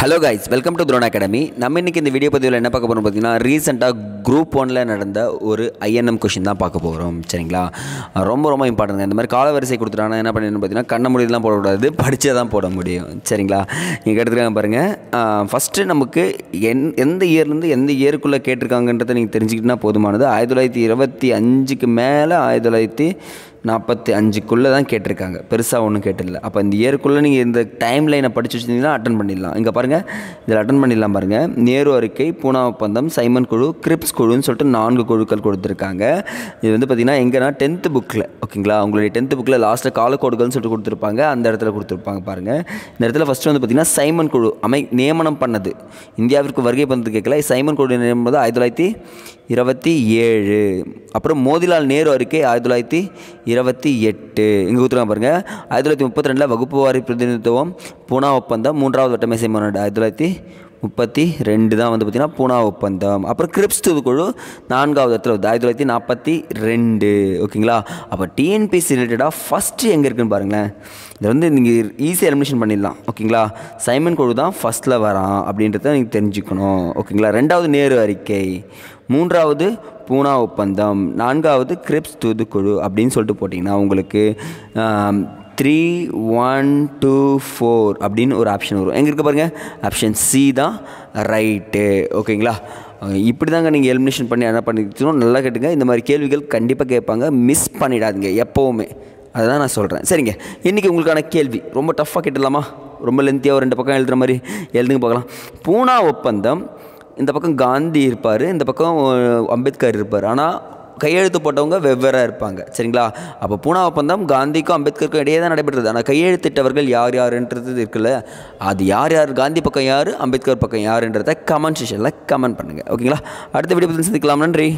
Hello guys welcome to drone academy நம்ம இன்றைக்கி இந்த வீடியோ பதிவில் என்ன பார்க்க போகிறோம் பார்த்தீங்கன்னா ரீசெண்டாக குரூப் ஒனில் நடந்த ஒரு ஐஎன்எம் கொஷின் தான் பார்க்க போகிறோம் சரிங்களா? ரொம்ப ரொம்ப இம்பார்ட்டன்ட் இந்த மாதிரி காலவரிசை கொடுத்துட்டாங்கன்னா என்ன பண்ணணும் பார்த்தீங்கன்னா கண்ண முடியெல்லாம் போடக்கூடாது. படித்தே தான் போட முடியும். சரிங்களா? நீங்கள் எடுத்துக்காங்க பாருங்கள் ஃபஸ்ட்டு நமக்கு என் எந்த இயர்லேருந்து எந்த இயருக்குள்ளே கேட்டிருக்காங்கன்றதை நீங்கள் தெரிஞ்சுக்கிட்டா போதுமானது. ஆயிரத்தி தொள்ளாயிரத்தி இருபத்தி அஞ்சுக்கு மேலே ஆயிரத்தி தொள்ளாயிரத்தி நாற்பத்தி அஞ்சுக்குள்ளே தான் கேட்டிருக்காங்க. பெருசாக ஒன்றும் கேட்டில்ல அப்போ இந்த இயருக்குள்ளே நீங்கள் இந்த டைம் லைனை படித்து வச்சிருந்தீங்கன்னா அட்டன் பண்ணிடலாம். இங்கே பாருங்கள் இதில் அட்டன் பண்ணிடலாம் பாருங்கள் நேரு அறிக்கை பூனா ஒப்பந்தம் சைமன் குழு கிரிப்ஸ் குழுன்னு சொல்லிட்டு நான்கு குழுக்கள் கொடுத்துருக்காங்க. இது வந்து பார்த்திங்கன்னா எங்கன்னா டென்த்து புக்கில் ஓகேங்களா? உங்களுடைய டென்த்து புக்கில் லாஸ்ட்டில் காலக்கோடுகள்னு சொல்லிட்டு கொடுத்துருப்பாங்க. அந்த இடத்துல கொடுத்துருப்பாங்க பாருங்கள் இந்த இடத்துல ஃபஸ்ட்டு வந்து பார்த்திங்கன்னா சைமன் குழு அமை நியமனம் பண்ணது. இந்தியாவிற்கு வருகை பண்ணது கேட்கல. சைமன் குழு நியமனம் ஆயிரத்தி தொள்ளாயிரத்தி இருபத்தி ஏழு. அப்புறம் மோதிலால் நேரு அறிக்கை ஆயிரத்தி தொள்ளாயிரத்தி இருபத்தி எட்டு. இங்கே கொடுத்துருக்காங்க பாருங்கள் ஆயிரத்தி தொள்ளாயிரத்தி முப்பத்தி ரெண்டில் வகுப்பு வாரி பிரதிநிதித்துவம் பூனா ஒப்பந்தம் மூன்றாவது வட்டமேசை மாநாடு ஆயிரத்தி தொள்ளாயிரத்தி முப்பத்தி ரெண்டு தான் வந்து பார்த்திங்கன்னா பூனா ஒப்பந்தம். அப்புறம் கிரிப்ஸ் தூதுக்குழு நான்காவது இடத்துல வருது. ஆயிரத்தி தொள்ளாயிரத்தி நாற்பத்தி ரெண்டு. ஓகேங்களா? அப்போ டிஎன்பிசி ரிலேட்டடாக ஃபஸ்ட்டு எங்கே இருக்குன்னு பாருங்களேன். இதை வந்து நீங்கள் ஈஸியாக எலிமினேஷன் பண்ணிடலாம். ஓகேங்களா? சைமன் குழு தான் ஃபஸ்ட்டில் வரான் அப்படின்றத நீங்கள் தெரிஞ்சுக்கணும். ஓகேங்களா? ரெண்டாவது நேரு அறிக்கை. மூன்றாவது பூனா ஒப்பந்தம். நான்காவது கிரிப்ஸ் தூதுக்குழு அப்படின்னு சொல்லிட்டு போட்டிங்கன்னா உங்களுக்கு த்ரீ ஒன் டூ ஃபோர் அப்படின்னு ஒரு ஆப்ஷன் வரும். எங்கே இருக்க பாருங்கள் ஆப்ஷன் சி தான் ரைட்டு ஓகேங்களா இப்படி தாங்க நீங்கள் எலிமினேஷன் பண்ணி என்ன பண்ணிக்கணும் நல்லா கேட்டுங்க. இந்த மாதிரி கேள்விகள் கண்டிப்பாக கேட்பாங்க. மிஸ் பண்ணிடாதீங்க எப்போவுமே. அதுதான் நான் சொல்கிறேன் சரிங்க. இன்றைக்கி உங்களுக்கான கேள்வி. ரொம்ப டஃப்பாக கேட்டுடலாமா? ரொம்ப லென்த்தியாக ஒரு ரெண்டு பக்கம் எழுதுகிற மாதிரி எழுதுங்க பார்க்கலாம். பூனா ஒப்பந்தம். இந்த பக்கம் காந்தி இருப்பார். இந்த பக்கம் அம்பேத்கர் இருப்பார். ஆனால் கையெழுத்து போட்டவங்க வெவ்வேறாக இருப்பாங்க. சரிங்களா? அப்போ பூனா ஒப்பந்தம் காந்திக்கும் அம்பேத்கருக்கும் இடையே தான் நடைபெற்றது. ஆனால் கையெழுத்திட்டவர்கள் யார் யாருன்றது இருக்குல்ல? அது யார் யார்? காந்தி பக்கம் யார்? அம்பேத்கர் பக்கம் யாருன்றதை கமெண்ட் செஷனில் கமெண்ட் பண்ணுங்கள் ஓகேங்களா அடுத்த வீடியோ பற்றி சந்திக்கலாம். நன்றி.